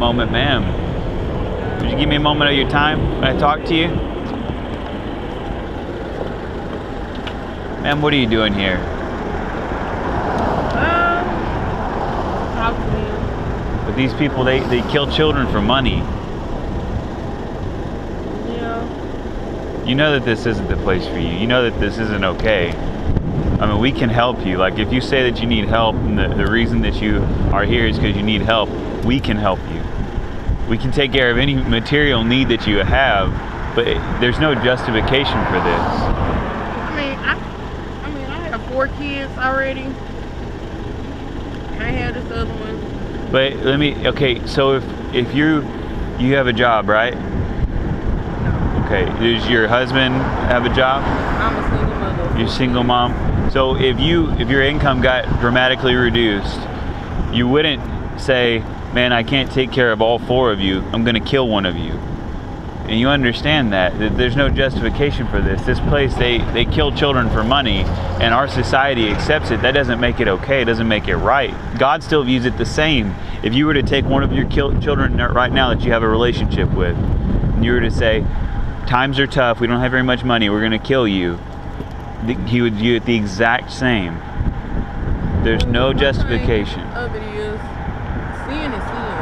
moment, ma'am. Would you give me a moment of your time when I talk to you? Ma'am, what are you doing here? Um. But these people, they, they kill children for money. Yeah. You know that this isn't the place for you. You know that this isn't okay. I mean, we can help you. Like, if you say that you need help and the, the reason that you are here is because you need help, we can help you. We can take care of any material need that you have, but it, there's no justification for this. I mean, I, I mean, I have four kids already. I have this other one. But let me, okay, so if, if you, you have a job, right? No. Okay, does your husband have a job? I'm a single mother. You're single mom. So if you if your income got dramatically reduced, you wouldn't say, "Man, I can't take care of all four of you. I'm going to kill one of you." And you understand that, that there's no justification for this. This place they they kill children for money, and our society accepts it. That doesn't make it okay. It doesn't make it right. God still views it the same. If you were to take one of your children right now that you have a relationship with, and you were to say, "Times are tough. We don't have very much money. We're going to kill you." th- he would view it the exact same. There's no justification. Of it is, sin is sin.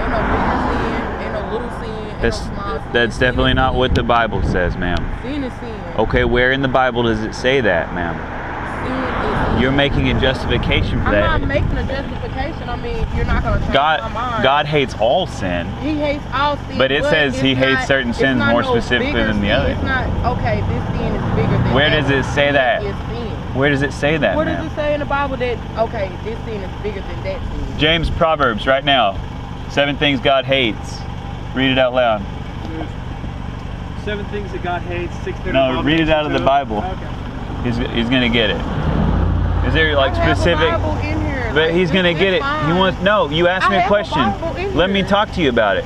Ain't no bigger sin, ain't no little sin, ain't That's no small sin. that's definitely not what the Bible says, ma'am. Sin is sin. Okay, where in the Bible does it say that, ma'am? Sin is sin. You're making a justification for that. I'm not making a justification. I mean, you're not gonna change my God mind. God hates all sin. He hates all sin. But it says he hates certain sins more no specifically than the sin. other. It's not okay. This sin is bigger than. Where that. does it say that? Where does it say that, Where does it say in the Bible that okay, this sin is bigger than that sin? James Proverbs right now. Seven things God hates. Read it out loud. There's seven things that God hates, six that No, are read it out of the Bible. to him. He's, he's gonna get it. Is there like I have a specific? Bible in here. But like, he's gonna get it. He wants no. You asked I me a have a question. Let me talk to you about it.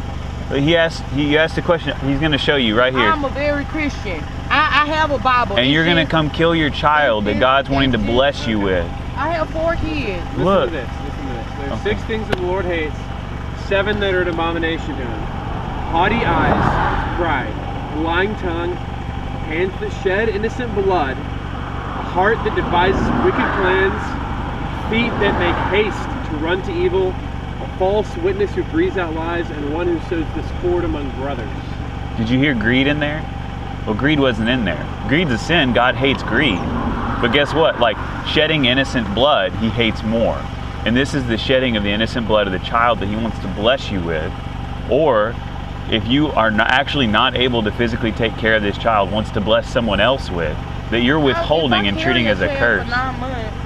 But he asked. He asked a question. He's gonna show you right here. I'm a very Christian. I, I have a Bible. And It's you're gonna come kill your child that God's wanting to bless you with. I have four kids. Listen Look. to this. Listen to this. There's Okay. six things that the Lord hates, seven that are an abomination to him. Haughty eyes, pride, lying tongue, hands that shed innocent blood, a heart that devises wicked plans, feet that make haste to run to evil, a false witness who breathes out lies, and one who sows discord among brothers. Did you hear greed in there? Well, greed wasn't in there. Greed's a sin. God hates greed. But guess what? Like shedding innocent blood, He hates more. And this is the shedding of the innocent blood of the child that He wants to bless you with. Or if you are not actually not able to physically take care of this child, wants to bless someone else with, that you're withholding and treating as a curse. For nine months,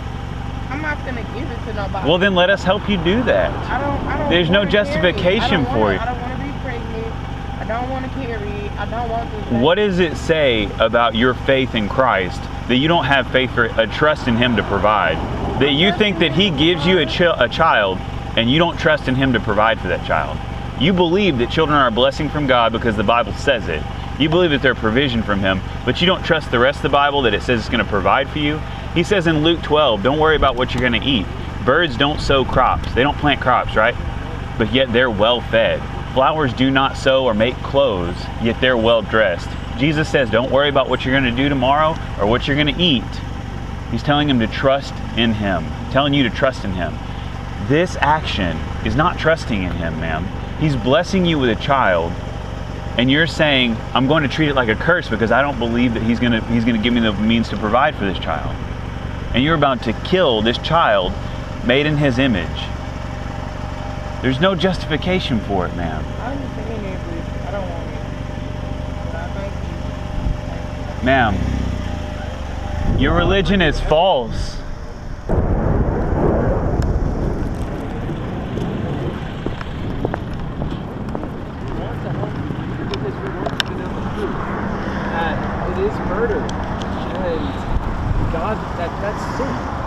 I'm not gonna give it to nobody. Well, then let us help you do that. I don't. I don't There's no it. justification I don't for it. I don't want to be pregnant. I don't want to carry it. I don't want this. What does it say about your faith in Christ that you don't have faith or a trust in Him to provide? That you think that He gives you a, chi- a child and you don't trust in Him to provide for that child? You believe that children are a blessing from God because the Bible says it. You believe that they're provision from Him, but you don't trust the rest of the Bible that it says it's going to provide for you. He says in Luke 12, don't worry about what you're going to eat. Birds don't sow crops, they don't plant crops, right? But yet they're well fed. Flowers do not sow or make clothes, yet they're well dressed. Jesus says, Don't worry about what you're going to do tomorrow or what you're going to eat. He's telling him to trust in him, telling you to trust in him. This action is not trusting in him, ma'am. He's blessing you with a child, and you're saying, I'm going to treat it like a curse because I don't believe that he's going to, he's going to give me the means to provide for this child. And you're about to kill this child made in his image. There's no justification for it, ma'am. I understand it, but I don't want it. But I thank you. Ma'am, your religion is false. is murder. And God, that, that's sin.